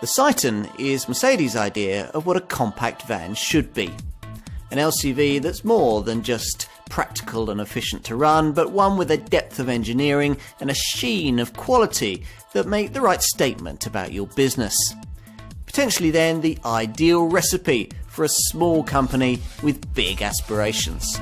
The Citan is Mercedes' idea of what a compact van should be. An LCV that's more than just practical and efficient to run, but one with a depth of engineering and a sheen of quality that make the right statement about your business. Potentially, then, the ideal recipe for a small company with big aspirations.